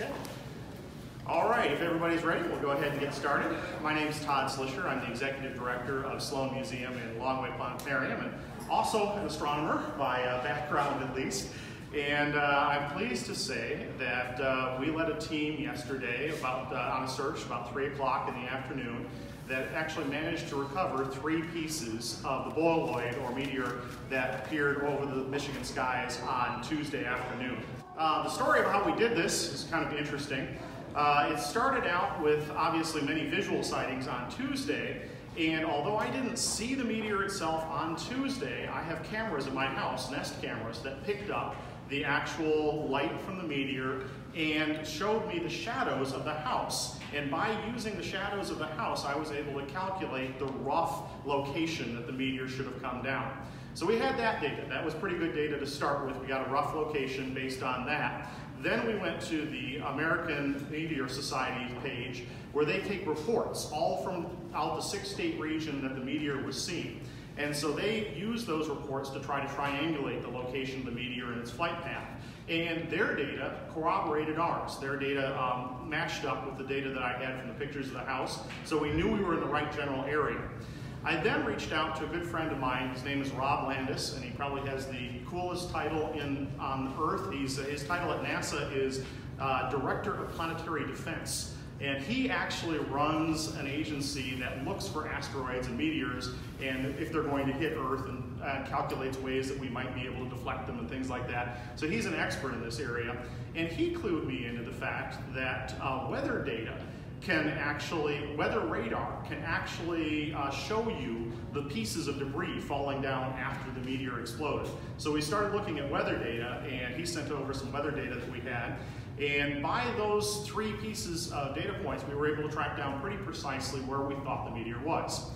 Okay. All right, if everybody's ready, we'll go ahead and get started. My name is Todd Slisher. I'm the Executive Director of Sloan Museum and Longway Planetarium, and also an astronomer by uh, background at least. And uh, I'm pleased to say that uh, we led a team yesterday about uh, on a search about 3 o'clock in the afternoon that actually managed to recover three pieces of the bolide or meteor that appeared over the Michigan skies on Tuesday afternoon. Uh, the story of how we did this is kind of interesting. Uh, it started out with obviously many visual sightings on Tuesday, and although I didn't see the meteor itself on Tuesday, I have cameras in my house, Nest cameras, that picked up the actual light from the meteor and showed me the shadows of the house. And by using the shadows of the house, I was able to calculate the rough location that the meteor should have come down. So we had that data. That was pretty good data to start with. We got a rough location based on that. Then we went to the American Meteor Society page where they take reports all from out the six state region that the meteor was seen. And so they use those reports to try to triangulate the location of the meteor and its flight path. And their data corroborated ours. Their data um, matched up with the data that I had from the pictures of the house, so we knew we were in the right general area. I then reached out to a good friend of mine. His name is Rob Landis, and he probably has the coolest title in on Earth. He's, his title at NASA is uh, Director of Planetary Defense. And he actually runs an agency that looks for asteroids and meteors and if they're going to hit Earth and uh, calculates ways that we might be able to deflect them and things like that. So he's an expert in this area. And he clued me into the fact that uh, weather data can actually, weather radar can actually uh, show you the pieces of debris falling down after the meteor exploded. So we started looking at weather data and he sent over some weather data that we had and by those three pieces of data points, we were able to track down pretty precisely where we thought the meteor was.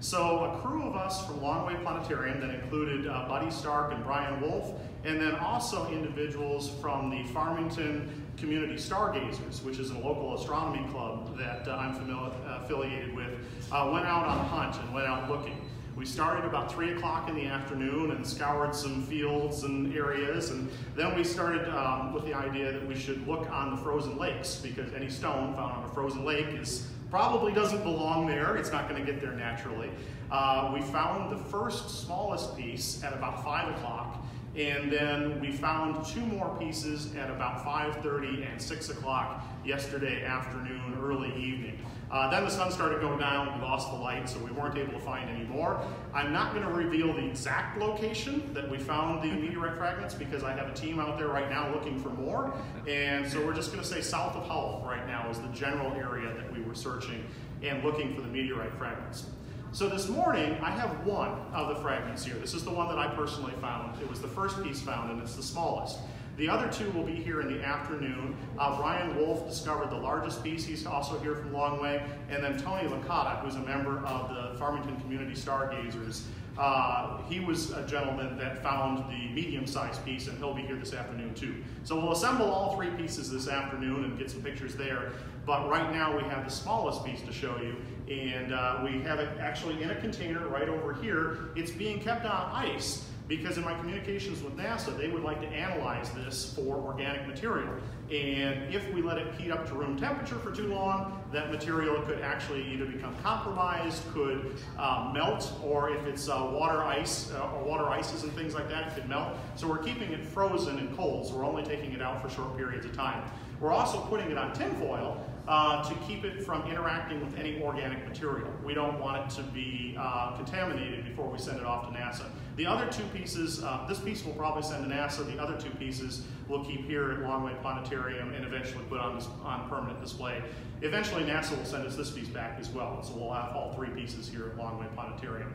So a crew of us from Longway Planetarium that included uh, Buddy Stark and Brian Wolf, and then also individuals from the Farmington Community Stargazers, which is a local astronomy club that uh, I'm familiar, uh, affiliated with, uh, went out on a hunt and went out looking. We started about 3 o'clock in the afternoon and scoured some fields and areas, and then we started um, with the idea that we should look on the frozen lakes because any stone found on a frozen lake is probably doesn't belong there. It's not going to get there naturally. Uh, we found the first smallest piece at about 5 o'clock, and then we found two more pieces at about 5.30 and 6 o'clock yesterday afternoon, early evening. Uh, then the sun started going down, we lost the light, so we weren't able to find any more. I'm not going to reveal the exact location that we found the meteorite fragments because I have a team out there right now looking for more. And so we're just going to say south of Howell right now is the general area that we were searching and looking for the meteorite fragments. So this morning, I have one of the fragments here. This is the one that I personally found. It was the first piece found, and it's the smallest. The other two will be here in the afternoon. Uh, Brian Wolf discovered the largest piece. He's also here from Longway. And then Tony Licata, who's a member of the Farmington Community Stargazers. Uh, he was a gentleman that found the medium-sized piece, and he'll be here this afternoon too. So we'll assemble all three pieces this afternoon and get some pictures there. But right now we have the smallest piece to show you, and uh, we have it actually in a container right over here. It's being kept on ice because in my communications with NASA, they would like to analyze this for organic material. And if we let it heat up to room temperature for too long, that material could actually either become compromised, could uh, melt, or if it's uh, water ice, uh, or water ices and things like that, it could melt. So we're keeping it frozen and cold, so we're only taking it out for short periods of time. We're also putting it on tinfoil uh, to keep it from interacting with any organic material. We don't want it to be uh, contaminated before we send it off to NASA. The other two pieces, uh, this piece we'll probably send to NASA, the other two pieces we'll keep here at Longway Planetarium and eventually put on, this, on permanent display. Eventually NASA will send us this piece back as well, so we'll have all three pieces here at Longway Planetarium.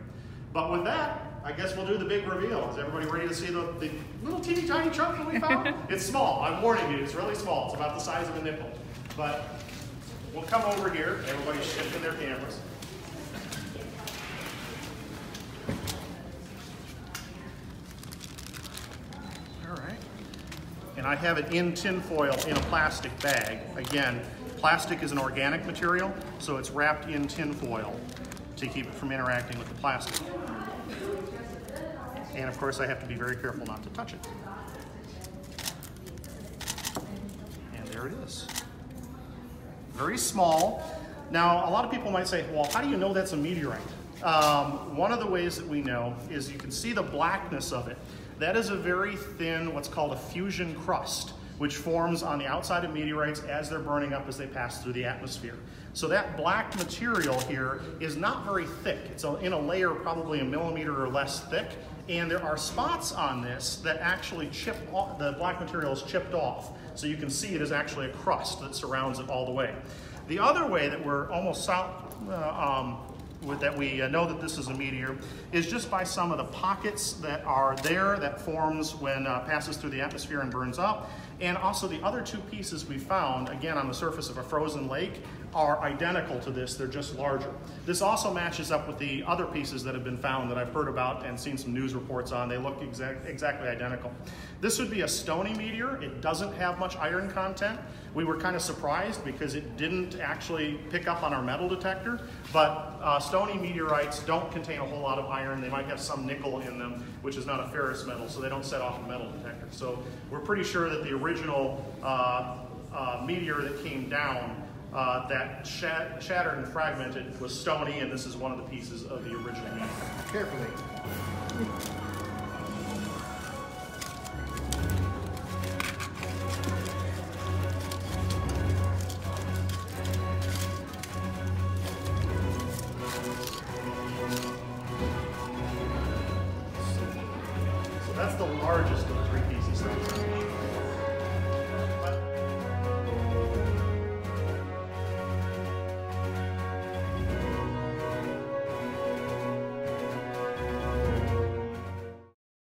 But with that, I guess we'll do the big reveal. Is everybody ready to see the, the little teeny tiny chunk that we found? it's small, I'm warning you, it's really small. It's about the size of a nipple. But we'll come over here, everybody's shifting their cameras. All right. And I have it in tinfoil in a plastic bag. Again, plastic is an organic material, so it's wrapped in tinfoil to keep it from interacting with the plastic. And of course I have to be very careful not to touch it. And there there it is. Very small. Now, a lot of people might say, well, how do you know that's a meteorite? Um, one of the ways that we know is you can see the blackness of it. That is a very thin, what's called a fusion crust, which forms on the outside of meteorites as they're burning up as they pass through the atmosphere. So that black material here is not very thick. It's in a layer probably a millimeter or less thick, and there are spots on this that actually chip off, the black material is chipped off. So you can see it is actually a crust that surrounds it all the way. The other way that we're almost uh, um, that we uh, know that this is a meteor is just by some of the pockets that are there that forms when uh, passes through the atmosphere and burns up. And also the other two pieces we found, again on the surface of a frozen lake, are identical to this, they're just larger. This also matches up with the other pieces that have been found that I've heard about and seen some news reports on. They look exact, exactly identical. This would be a stony meteor. It doesn't have much iron content. We were kind of surprised because it didn't actually pick up on our metal detector, but uh, stony meteorites don't contain a whole lot of iron. They might have some nickel in them, which is not a ferrous metal, so they don't set off a metal detector. So we're pretty sure that the original uh, uh, meteor that came down uh, that shat shattered and fragmented was stony, and this is one of the pieces of the original. Carefully.